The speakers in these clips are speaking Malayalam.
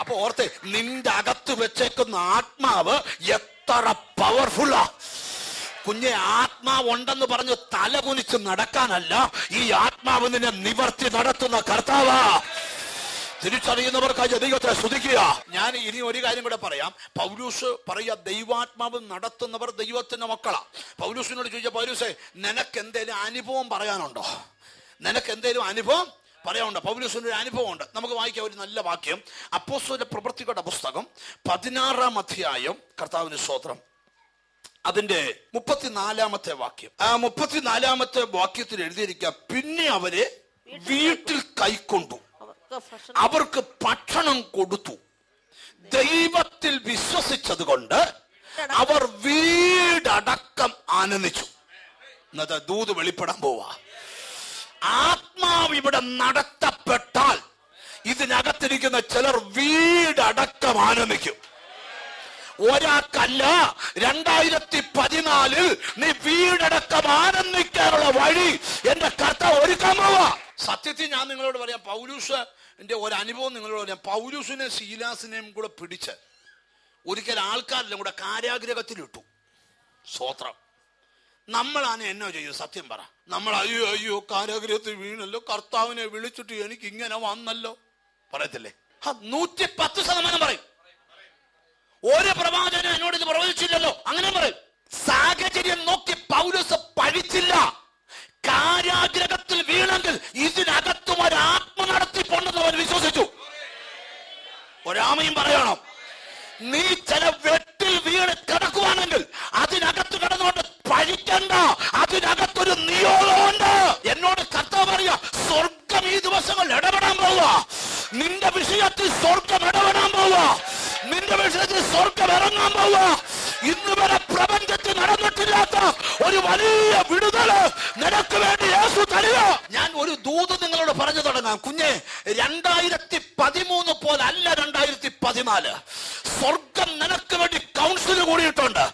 അപ്പൊ ഓർത്തെ നിന്റെ അകത്ത് വെച്ചേക്കുന്ന ആത്മാവ് എത്ര പവർഫുള്ളാ കുഞ്ഞെ ആത്മാവ് ഉണ്ടെന്ന് പറഞ്ഞ് തല കുനിച്ച് നടക്കാനല്ല ഈ ആത്മാവ് നിന്നെ നിവർത്തി നടത്തുന്ന കർത്താവാ. തിരിച്ചറിയുന്നവർക്കായി ദൈവത്തെ സ്തുതിക്കുക. ഞാൻ ഇനി ഒരു കാര്യം കൂടെ പറയാം. പൗലൂസ് പറയുക ദൈവാത്മാവ് നടത്തുന്നവർ ദൈവത്തിന്റെ മക്കളാ. പൗലൂസിനോട് ചോദിച്ച പൗലൂസെ നിനക്ക് എന്തേലും അനുഭവം പറയാനുണ്ടോ? നിനക്ക് എന്തേലും അനുഭവം പറയാനുണ്ടോ പൗലൂസിന്റെ ഒരു അനുഭവമുണ്ട്. നമുക്ക് വായിക്കാം ഒരു നല്ല വാക്യം. അപ്പോസ്തോല പ്രവൃത്തികളുടെ പുസ്തകം പതിനാറാം അധ്യായം കർത്താവിന് സ്തോത്രം. അതിന്റെ മുപ്പത്തിനാലാമത്തെ വാക്യം. ആ മുപ്പത്തിനാലാമത്തെ വാക്യത്തിൽ എഴുതിയിരിക്കുക പിന്നെ അവരെ വീട്ടിൽ കൈക്കൊണ്ടു. അവർക്ക് ഭക്ഷണം കൊടുത്തു. ദൈവത്തിൽ വിശ്വസിച്ചത് കൊണ്ട് അവർ വീടടക്കം ആനന്ദിച്ചു. എന്നത് ദൂത് വെളിപ്പെടാൻ പോവാ. ആത്മാവ് ഇവിടെ നടത്തപ്പെട്ടാൽ ഇതിനകത്തിരിക്കുന്ന ചിലർ വീടടക്കം ആനന്ദിക്കും. ഒരാൾക്കല്ല രണ്ടായിരത്തി പതിനാലിൽ നീ വീടടക്കം ആനന്ദിക്കാനുള്ള വഴി എന്റെ കർത്താവ് ഒരു പോവാ. സത്യത്തിൽ ഞാൻ നിങ്ങളോട് പറയാം പൗലൂസ് എന്റെ ഒരു അനുഭവം നിങ്ങളോട് പറയാം. പൗലൂസിനെ ശീലാസിനെയും കൂടെ പിടിച്ച് ഒരിക്കൽ ആൾക്കാരെല്ലാം കൂടെ കാരാഗ്രഹത്തിലിട്ടു. സ്വോത്രം നമ്മളാണ് എന്നോ ചെയ്യൂ സത്യം പറ. നമ്മൾ അയ്യോ അയ്യോ കാരാഗ്രഹത്തിൽ വീണല്ലോ കർത്താവിനെ വിളിച്ചിട്ട് എനിക്ക് ഇങ്ങനെ വന്നല്ലോ. പറയത്തില്ലേ? നൂറ്റി പത്ത് ശതമാനം പറയും. ഒരു പ്രവാചകനും എന്നോട് ഇത് പ്രവചിച്ചില്ലല്ലോ. അങ്ങനെ പറയും. സാഹചര്യം നോക്കി പൗലോസ് പഴിച്ചില്ല കാരാഗ്രഹത്തിൽ വീണെങ്കിൽ ഇതിനകത്തും ഒരു ആത്മ നടത്തിപ്പോണ്ടെന്ന് അവൻ വിശ്വസിച്ചു ഒരാമയും പറയണം നീ ചില വെട്ടിൽ വീണ് കിടക്കുവാണെങ്കിൽ അതിനകത്ത് കിടന്നുകൊണ്ട് പഴിക്കണ്ട അതിനകത്തൊരു നിയോഗമുണ്ട് എന്നോട് കർത്താവ് പറയാ സ്വർഗം ഈ ദിവസങ്ങൾ ഇടപെടാൻ പോവുക നിന്റെ വിഷയത്തിൽ സ്വർഗം ഇടപെടാൻ പോവുക നിന്റെ വിഷയത്തിൽ സ്വർഗം ഇറങ്ങാൻ പോവുക. ഇന്ന് വരെ പ്രപഞ്ചത്തിൽ നടന്നിട്ടില്ലാത്ത ഒരു വലിയ വിടുതൽ നിനക്ക് വേണ്ടി യേശു തരിക. ഞാൻ ഒരു ദൂത് നിങ്ങളോട് പറഞ്ഞു തുടങ്ങാം. കുഞ്ഞെ രണ്ടായിരത്തി പതിമൂന്ന് പോലല്ല രണ്ടായിരത്തി പതിനാല് സ്വർഗം നിനക്ക് വേണ്ടി കൗൺസിൽ കൂടിയിട്ടുണ്ട്.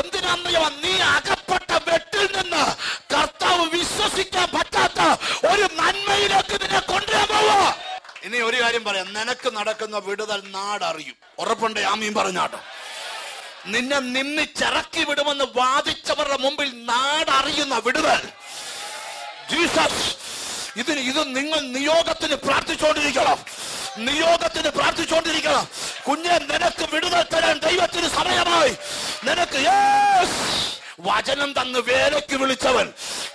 എന്തിനാന്നറിയാ നീ അകപ്പെട്ട വെട്ടിൽ നിന്ന് കർത്താവ് വിശ്വസിക്കാൻ പറ്റാത്ത ഒരു നന്മയിലേക്ക് നിന്നെ കൊണ്ടുവരാൻ പോവാ ഇനി ഒരു കാര്യം പറയാം. നിനക്ക് നടക്കുന്ന വിടുതൽ നാടറിയും. ഉറപ്പുണ്ട്? ആമീൻ പറഞ്ഞാട്ടോ നിന്നെ നിന്നിച്ചിറക്കി വിടുമെന്ന് വാദിച്ചവരുടെ മുമ്പിൽ നാടറിയുന്ന വിടുതൽ. ജീസസ് ഇതിന് ഇത് നിങ്ങൾ നിയോഗത്തിന് പ്രാർത്ഥിച്ചുകൊണ്ടിരിക്കണം. നിയോഗത്തിന് പ്രാർത്ഥിച്ചുകൊണ്ടിരിക്കണം. കുഞ്ഞെ നിനക്ക് വിടുതൽ തരാൻ ദൈവത്തിന് സമയമായി. നിനക്ക്! വചനം തന്ന് വേലയ്ക്ക് വിളിച്ചവൻ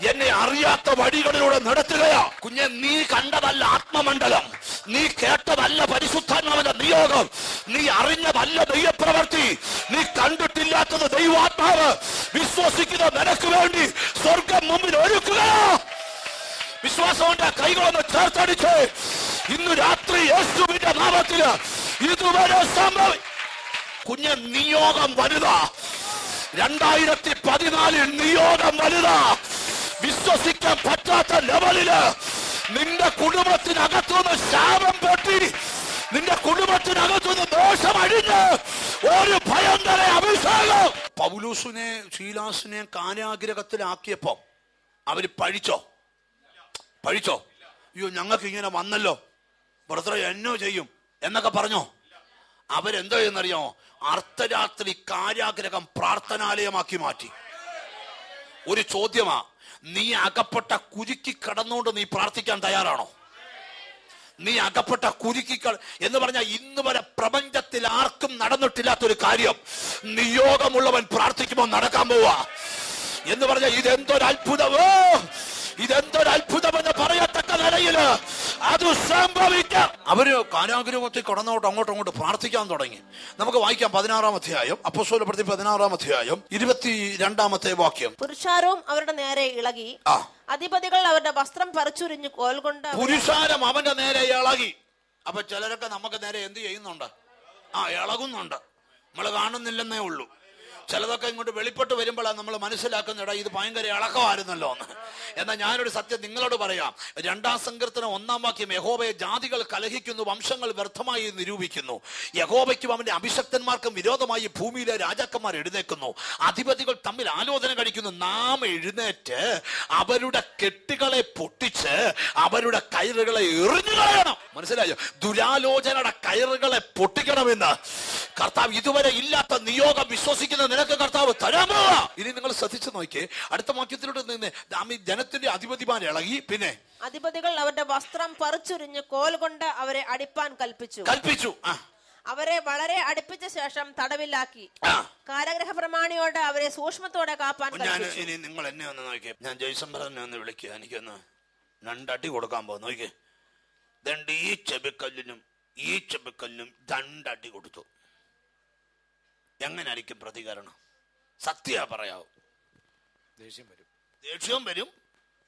എന്നെ അറിയാത്ത വഴികളിലൂടെ നടത്തുകയാ. കുഞ്ഞെ നീ കണ്ടതല്ല ആത്മമണ്ഡലം. നീ കേട്ടതല്ല പരിശുദ്ധാത്മാവിന്റെ നിയോഗം നീ അറിഞ്ഞതല്ല ദൈവപ്രവർത്തി നീ കണ്ടിട്ടില്ലാത്തത് ദൈവാത്മാവ് വിശ്വസിക്കുന്ന നിനക്ക് വേണ്ടി സ്വർഗം മുമ്പിൽ ഒരുക്കുക വിശ്വാസമുണ്ട് കൈകളൊന്ന് ചേർത്തടിച്ച് ഇന്ന് രാത്രി യേശുവിന്റെ നാമത്തിൽ ഇതുവരെ സംഭവി കുഞ്ഞ നിയോഗം വലുതാ. രണ്ടായിരത്തി പതിനാലിൽ നിയോഗം വലുതാ. വിശ്വസിക്കാൻ പറ്റാത്ത ലെവലിൽ നിന്റെ കുടുംബത്തിനകത്തുനിന്ന് ശാപം പൊട്ടി നിന്റെ കുടുംബത്തിനകത്തുനിന്ന് ദോഷം അഴിഞ്ഞ് ഒരു ഭയങ്കര അഭിഷേകം. പൗലൂസിനെ ശീലാസിനെ കാരാഗ്രഹത്തിലാക്കിയപ്പോ അവർ പഴിച്ചോ പഴിച്ചോ അയ്യോ ഞങ്ങൾക്ക് ഇങ്ങനെ വന്നല്ലോ. ബ്രദറെ എന്നോ ചെയ്യും? എന്നൊക്കെ പറഞ്ഞോ? അവരെന്തോ ചെയ്യുന്നറിയോ? അർദ്ധരാത്രി കാര്യാഗ്രഹം പ്രാർത്ഥനാലയമാക്കി മാറ്റി. ഒരു ചോദ്യമാ നീ അകപ്പെട്ട കുരുക്കി കടന്നുകൊണ്ട് നീ പ്രാർത്ഥിക്കാൻ തയ്യാറാണോ? നീ അകപ്പെട്ട കുരുക്കി എന്ന് പറഞ്ഞാൽ ഇന്ന് വരെ പ്രപഞ്ചത്തിൽ ആർക്കും നടന്നിട്ടില്ലാത്തൊരു കാര്യം. നിയോഗമുള്ളവൻ പ്രാർത്ഥിക്കുമ്പോൾ നടക്കാൻ പോവാ. എന്ന് പറഞ്ഞാൽ ഇതെന്തൊരു അത്ഭുതമോ ഇതെന്തൊരു അത്ഭുതമെന്ന് പറയത്തക്ക നിലയിൽ അത് സംഭവിക്കാം. അവർ കാരാഗ്രഹത്തിൽ കടന്നോട്ട് അങ്ങോട്ടും അങ്ങോട്ട് പ്രാർത്ഥിക്കാൻ തുടങ്ങി. നമുക്ക് വായിക്കാം പതിനാറാം അധ്യായം അപ്പസോലപ്പെടുത്തി പതിനാറാം അധ്യായം ഇരുപത്തി രണ്ടാമത്തെ വാക്യം. പുരുഷാരവും അവരുടെ നേരെ ഇളകി. ആ. അധിപതികൾ അവരുടെ വസ്ത്രം പറിച്ചുരിഞ്ഞ് കോൽ കൊണ്ട് പുരുഷാരം അവന്റെ നേരെ ഇളകി. അപ്പൊ ചിലരൊക്കെ നമുക്ക് നേരെ എന്ത് ചെയ്യുന്നുണ്ട്? ആ ഇളകുന്നുണ്ട്. നമ്മൾ കാണുന്നില്ലെന്നേ ഉള്ളൂ. ചിലതൊക്കെ ഇങ്ങോട്ട് വെളിപ്പെട്ട് വരുമ്പോഴാണ് നമ്മൾ മനസ്സിലാക്കുന്നിട ഇത് ഭയങ്കര ഇളക്കമായിരുന്നല്ലോ എന്ന്. എന്നാൽ ഞാനൊരു സത്യം നിങ്ങളോട് പറയാം. രണ്ടാം സങ്കീർത്തനം ഒന്നാം വാക്യം യഹോബയെ ജാതികൾ കലഹിക്കുന്നു വംശങ്ങൾ വ്യർത്ഥമായി നിരൂപിക്കുന്നു. യഹോബയ്ക്കും അവന്റെ അഭിഷക്തന്മാർക്കും വിരോധമായി ഭൂമിയിലെ രാജാക്കന്മാർ എഴുന്നേക്കുന്നു അധിപതികൾ തമ്മിൽ ആലോചന കഴിക്കുന്നു. നാം എഴുന്നേറ്റ് അവരുടെ കെട്ടുകളെ പൊട്ടിച്ച് അവരുടെ കയറുകളെ എറിഞ്ഞു കളയണം. മനസ്സിലായോ? ദുരാലോചനയുടെ കയറുകളെ പൊട്ടിക്കണമെന്ന് കർത്താവ് ഇതുവരെ ഇല്ലാത്ത നിയോഗം വിശ്വസിക്കുന്ന നിനക്ക് കർത്താവ് തരാമോ? ഇനി നിങ്ങൾ ശ്രദ്ധിച്ചു നോക്കിയേ. അടുത്ത വാക്യത്തിലൂടെ നിന്ന് ജനത്തിന്റെ അധിപതിമാർ ഇളകി. പിന്നെ? അധിപതികൾ അവരുടെ വസ്ത്രം പറിച്ചുരിഞ്ഞ് കോൽ കൊണ്ട് അവരെ അടിപ്പാൻ കൽപ്പിച്ചു. കൽപ്പിച്ചു. ആ. അവരെ വളരെ അടുപ്പിച്ച ശേഷം തടവിലാക്കി. കാരാഗ്രഹ പ്രമാണിയോട് അവരെ സൂക്ഷ്മത്തോടെ കാപ്പാൻ ഞാൻ ഇനി നിങ്ങൾ എന്നെ ഒന്ന് നോക്കിയേ. ഞാൻ ജയ്സൺ എന്നെ ഒന്ന് വിളിക്കുക എനിക്കൊന്ന് രണ്ടടി കൊടുക്കാൻ പോകും നോക്കിയേ. ദണ്ട് ഈ ചെബിക്കല്ലിനും ഈ ചെബിക്കല്ലിനും രണ്ടടി കൊടുത്തു. എങ്ങനായിരിക്കും പ്രതികരണം? സത്യ പറയാവൂ. ദേഷ്യം വരും. ദേഷ്യവും വരും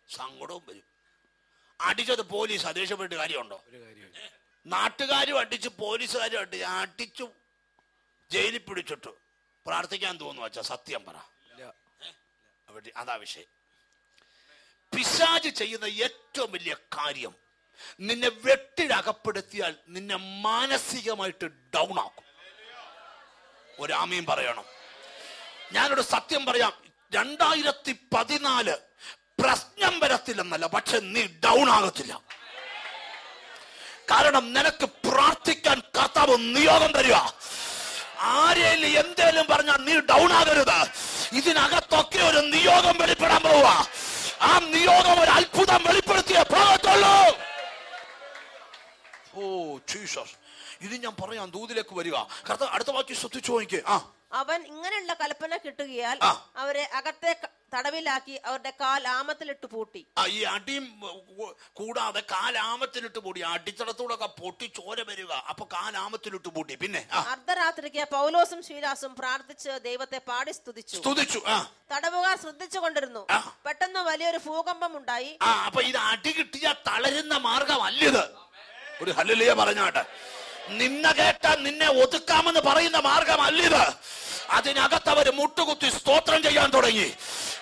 സങ്കടവും വരും. അടിച്ചത് പോലീസ് ദേഷ്യപ്പെട്ട് കാര്യമുണ്ടോ? നാട്ടുകാരും അടിച്ച് പോലീസുകാരും അടിച്ച് അടിച്ചു ജയിലിൽ പിടിച്ചിട്ടു. പ്രാർത്ഥിക്കാൻ തോന്നുന്നു വച്ചാ സത്യം പറ. അതാ വിഷയം. പിശാജ് ചെയ്യുന്ന ഏറ്റവും വലിയ കാര്യം നിന്നെ വെട്ടിലകപ്പെടുത്തിയാൽ നിന്നെ മാനസികമായിട്ട് ഡൗൺ ആക്കും. ഒരാമയും പറയണം. ഞാനൊരു സത്യം പറയാം. രണ്ടായിരത്തി പതിനാല് പ്രശ്നം വരത്തില്ലെന്നല്ല പക്ഷെ നീ ഡൗൺ ആകത്തില്ല. കാരണം നിനക്ക് പ്രാർത്ഥിക്കാൻ കർത്താവ് നിയോഗം തരിക ആരേലും എന്തേലും പറഞ്ഞാൽ നീ ഡൗൺ ആകരുത്. ഇതിനകത്തൊക്കെ ഒരു നിയോഗം വെളിപ്പെടാൻ പോവുക ആ നിയോഗം ഒരു അത്ഭുതം വെളിപ്പെടുത്തിയേ പോകത്തുള്ളൂ. ഓ ജീസസ് ഇത് ഞാൻ പറയാം ദൂതിലേക്ക് വരിക. കർത്താവ് അടുത്ത വാക്യം ശ്രദ്ധിച്ചു നോക്കിയേ ആ. അവൻ ഇങ്ങനെയുള്ള കൽപ്പന കിട്ടുകയാൽ അവരെ അകത്തെ തടവിലാക്കി അവരുടെ കാലാമത്തിലിട്ട് പൂട്ടി. ആ, ഈ അടിയും കൂടാതെ കാലാമത്തിലിട്ട് പൂട്ടി. അടിത്തടത്തോടൊക്കെ പൊട്ടി ചോര വരിക. അപ്പൊ കാലാമത്തിലിട്ട് പൂട്ടി. പിന്നെ അർദ്ധരാത്രിക്ക് പൗലോസും ശീലാസും പ്രാർത്ഥിച്ച് ദൈവത്തെ പാടി സ്തുതിച്ചു. സ്തുതിച്ചു തടവുകാർ ശ്രദ്ധിച്ചു കൊണ്ടിരുന്നു. പെട്ടെന്ന് വലിയൊരു ഭൂകമ്പം ഉണ്ടായി അപ്പൊ ഇത് അടി കിട്ടിയ തളരുന്ന മാർഗമല്ലിത് ഒരു ഹല്ലിയ പറഞ്ഞാട്ടെ നിന്ന കേട്ട നിന്നെ ഒതുക്കാമെന്ന് പറയുന്ന മാർഗമല്ലിത്. അതിനകത്ത് മുട്ടുകുത്തി സ്തോത്രം ചെയ്യാൻ തുടങ്ങി.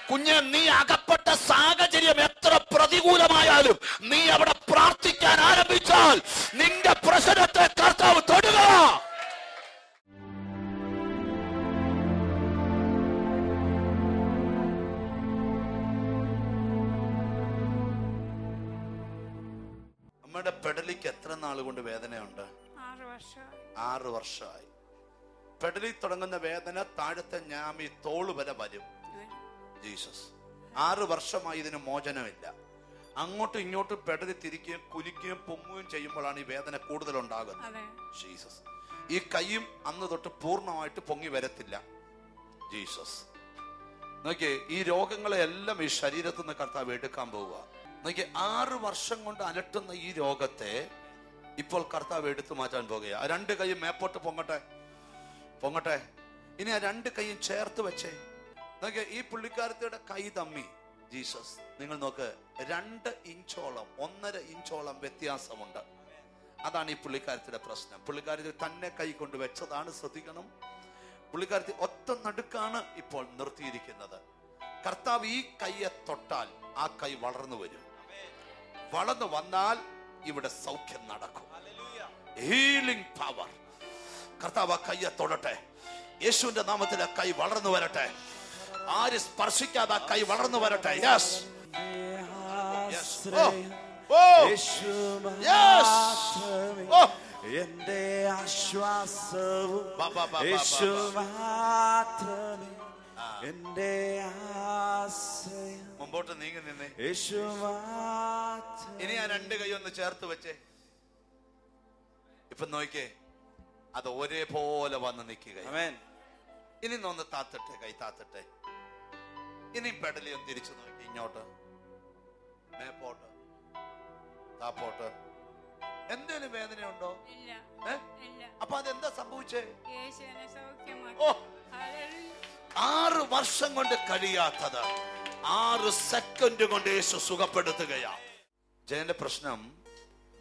കുഞ്ഞ് നീ അകപ്പെട്ട സാഹചര്യം എത്ര പ്രതികൂലമായാലും നീ അവിടെ പ്രാർത്ഥിക്കാൻ ആരംഭിച്ചാൽ നിന്റെ പ്രശ്നത്തെ കർത്താവ് തൊടുക. നമ്മുടെ പെടലിക്ക് എത്ര നാൾ കൊണ്ട് വേദനയുണ്ട്? ആറ് വർഷമായി. പെടലി തുടങ്ങുന്ന വേദന താഴത്തെ ഞാമി തോൾ വരെ വരും. ജീസസ്. ആറ് വർഷമായി ഇതിന് മോചനമില്ല. അങ്ങോട്ടും ഇങ്ങോട്ടും പെടലി തിരിക്കുകയും കുലിക്കുകയും പൊങ്ങുകയും ചെയ്യുമ്പോഴാണ് ഈ വേദന കൂടുതൽ ഉണ്ടാകുന്നത് ജീസസ്. ഈ കൈയും അന്ന് തൊട്ട് പൂർണമായിട്ട് പൊങ്ങി വരത്തില്ല. ജീസസ്. നോക്കിയേ ഈ രോഗങ്ങളെ എല്ലാം ഈ ശരീരത്തിൽ നിന്ന് കർത്താവ് എടുക്കാൻ പോവുക. നോക്കിയേ ആറ് വർഷം കൊണ്ട് അലട്ടുന്ന ഈ രോഗത്തെ ഇപ്പോൾ കർത്താവ് എടുത്തു മാറ്റാൻ പോകുക ആ രണ്ട് കൈയും മേപ്പോട്ട് പൊങ്ങട്ടെ പൊങ്ങട്ടെ. ഇനി ആ രണ്ട് കൈയും ചേർത്ത് വെച്ചേ. നോക്കിയ ഈ പുള്ളിക്കാരത്തിയുടെ കൈ തമ്മി. ജീസസ് നിങ്ങൾ നോക്ക് രണ്ട് ഇഞ്ചോളം ഒന്നര ഇഞ്ചോളം വ്യത്യാസമുണ്ട്. അതാണ് ഈ പുള്ളിക്കാരത്തിന്റെ പ്രശ്നം. പുള്ളിക്കാരത്തി തന്നെ കൈ കൊണ്ട് വെച്ചതാണ് ശ്രദ്ധിക്കണം. പുള്ളിക്കാരത്തി ഒത്ത നടുക്കാണ് ഇപ്പോൾ നിർത്തിയിരിക്കുന്നത്. കർത്താവ് ഈ കൈയെ തൊട്ടാൽ ആ കൈ വളർന്നു വരും. വളർന്നു വന്നാൽ ഇവിടെ സൗഖ്യം നടക്കും. ഹീലിംഗ് പവർ കർത്താവ് കയ്യെ തൊടട്ടെ. യേശുവിന്റെ നാമത്തിൽ ആ കൈ വളർന്നു വരട്ടെ. ആര് സ്പർശിക്കാതെ ആ കൈ വളർന്നു വരട്ടെ. Yes oh Yes. Oh. എന്റെ ആശ്വാസവും യേശു. മാത്രമേ എന്റെ ആശ്രയം. മുമ്പോട്ട് നീങ്ങി നിന്നേ. യേശു ഇനി ആ രണ്ട് കൈ ഒന്ന് ചേർത്ത് വെച്ചേ. ഇപ്പൊ നോക്കേ അത് ഒരേപോലെ വന്ന് നിൽക്കുക ആമേൻ. ഇനി ഒന്ന് താത്തട്ടെ കൈ താത്തട്ടെ. ഇനി പെടലി ഒന്ന് തിരിച്ചു നോക്കി ഇങ്ങോട്ട്. മേപ്പോട്ട് താപ്പോട്ട് എന്തേലും വേദനയുണ്ടോ? അപ്പൊ അതെന്താ സംഭവിച്ചേ? ഓ. ആറ് വർഷം കൊണ്ട് കഴിയാത്തത് ആറ് സെക്കൻഡ് കൊണ്ട് യേശു സുഖപ്പെടുത്തുകയാ. ജയന്റെ പ്രശ്നം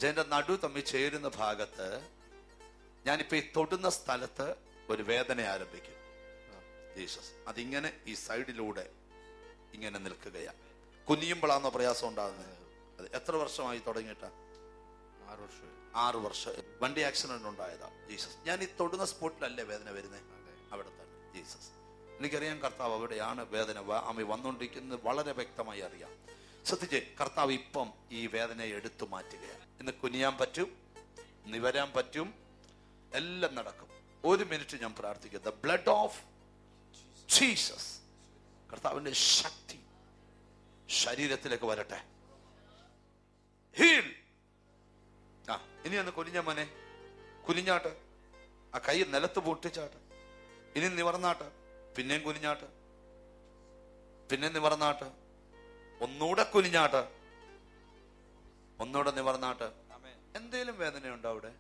ജയന്റെ നടു തമ്മിൽ ചേരുന്ന ഭാഗത്ത് ഞാനിപ്പോ ഈ തൊടുന്ന സ്ഥലത്ത് ഒരു വേദന ആരംഭിക്കും. ജീസസ് അതിങ്ങനെ ഈ സൈഡിലൂടെ ഇങ്ങനെ നിൽക്കുകയാ. കുനിയുമ്പോഴാണോ പ്രയാസം ഉണ്ടാകുന്നത്? അത് എത്ര വർഷമായി തുടങ്ങിയിട്ടാ? ആറ് വർഷം. ആറ് വർഷം. വണ്ടി ആക്സിഡന്റ് ഉണ്ടായതാ. ജീസസ് ഞാൻ ഈ തൊടുന്ന സ്പോട്ടിലല്ലേ വേദന വരുന്നത് അവിടെ തന്നെ. ജീസസ്. എനിക്കറിയാം കർത്താവ് അവിടെയാണ് വേദന. അമ്മ വന്നുകൊണ്ടിരിക്കുന്നത് വളരെ വ്യക്തമായി അറിയാം. ശ്രദ്ധിച്ച് കർത്താവ് ഇപ്പം ഈ വേദനയെ എടുത്തു മാറ്റുകയാണ്. ഇന്ന് കുനിയാൻ പറ്റും നിവരാൻ പറ്റും എല്ലാം നടക്കും. ഒരു മിനിറ്റ് ഞാൻ പ്രാർത്ഥിക്കും. ദ ബ്ലഡ് ഓഫ് ജീസസ് കർത്താവിന്റെ ശക്തി ശരീരത്തിലേക്ക് വരട്ടെ. ഹീൽ ആ ഇനി ഒന്ന് കുനിഞ്ഞ മോനെ. കുനിഞ്ഞാട്ട്. ആ കൈ നിലത്ത് പൊട്ടിച്ചാട്ട്. ഇനി നിവർന്നാട്ട്. പിന്നെയും കുനിഞ്ഞാട്ട്. പിന്നെ നിവർന്നാട്ട്. ഒന്നുകൂടെ കുനിഞ്ഞാട്ട്. ഒന്നുകൂടെ നിവർന്നാട്ട്. എന്തേലും വേദനയുണ്ടോ അവിടെ?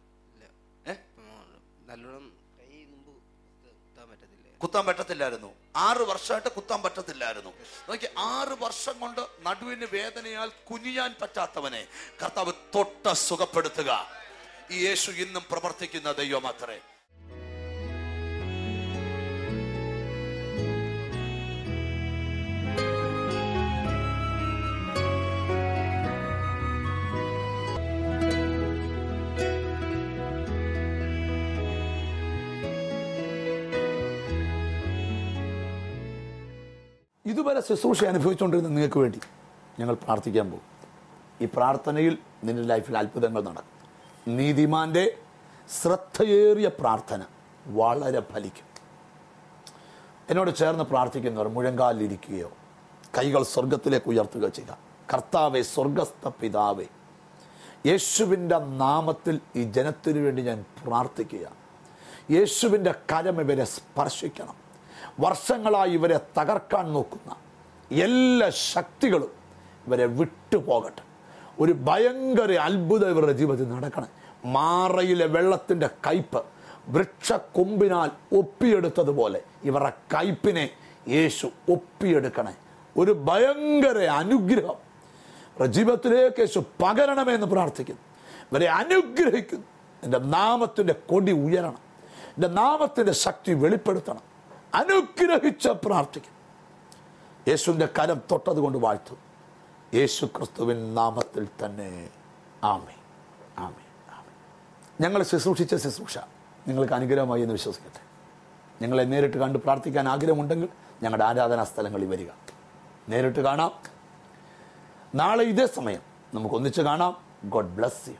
കുത്താൻ പറ്റത്തില്ലായിരുന്നു. ആറ് വർഷമായിട്ട് കുത്താൻ പറ്റത്തില്ലായിരുന്നു. നോക്കി ആറ് വർഷം കൊണ്ട് നടുവിന് വേദനയാൽ കുനിയാൻ പറ്റാത്തവനെ കർത്താവ് തൊട്ട സുഖപ്പെടുത്തുക. ഈ യേശു ഇന്നും പ്രവർത്തിക്കുന്ന ദൈവം അത്രേ. ഇതുവരെ ശുശ്രൂഷ അനുഭവിച്ചുകൊണ്ടിരുന്ന നിങ്ങൾക്ക് വേണ്ടി ഞങ്ങൾ പ്രാർത്ഥിക്കാൻ പോകും. ഈ പ്രാർത്ഥനയിൽ നിന്റെ ലൈഫിൽ അത്ഭുതങ്ങൾ നടക്കും. നീതിമാന്റെ ശ്രദ്ധയേറിയ പ്രാർത്ഥന വളരെ ഫലിക്കും. എന്നോട് ചേർന്ന് പ്രാർത്ഥിക്കുന്നവർ മുഴങ്കാലിരിക്കുകയോ കൈകൾ സ്വർഗത്തിലേക്ക് ഉയർത്തുക ചെയ്യുക. കർത്താവെ സ്വർഗസ്ഥ പിതാവേ യേശുവിന്റെ നാമത്തിൽ ഈ ജനത്തിനു വേണ്ടി ഞാൻ പ്രാർത്ഥിക്കുക യേശുവിന്റെ കരം ഇവരെ സ്പർശിക്കണം. വർഷങ്ങളായി ഇവരെ തകർക്കാൻ നോക്കുന്ന എല്ലാ ശക്തികളും ഇവരെ വിട്ടുപോകട്ടെ ഒരു ഭയങ്കര അത്ഭുതം ഇവരുടെ ജീവിതത്തിൽ നടക്കണം. മാറയിലെ വെള്ളത്തിന്റെ കയ്പ് വൃക്ഷക്കൊമ്പിനാൽ ഒപ്പിയെടുത്തതുപോലെ ഇവരുടെ കയ്പിനെ യേശു ഒപ്പിയെടുക്കണേ. ഒരു ഭയങ്കര അനുഗ്രഹം. ജീവിതത്തിലേക്ക് യേശു പകരണമെന്ന് പ്രാർത്ഥിക്കുന്നു. ഇവരെ അനുഗ്രഹിക്കുന്നു. എന്റെ നാമത്തിന്റെ കൊടി ഉയരണം. എന്റെ നാമത്തിന്റെ ശക്തി വെളിപ്പെടുത്തണം. അനുഗ്രഹിച്ച് പ്രാർത്ഥിക്കും. യേശുവിന്റെ കരം തൊട്ടതുകൊണ്ട് കൊണ്ട് വാഴ്ത്തു. യേശു ക്രിസ്തുവിൻ നാമത്തിൽ തന്നെ. ആമേ ആമേ ആമേ ഞങ്ങൾ ശുശ്രൂഷിച്ച ശുശ്രൂഷ നിങ്ങൾക്ക് അനുഗ്രഹമായി എന്ന് വിശ്വസിക്കട്ടെ. ഞങ്ങളെ നേരിട്ട് കണ്ട് പ്രാർത്ഥിക്കാൻ ആഗ്രഹമുണ്ടെങ്കിൽ ഞങ്ങളുടെ ആരാധനാ സ്ഥലങ്ങളിൽ വരിക. നേരിട്ട് കാണാം. നാളെ ഇതേ സമയം നമുക്ക് ഒന്നിച്ച് കാണാം. God bless you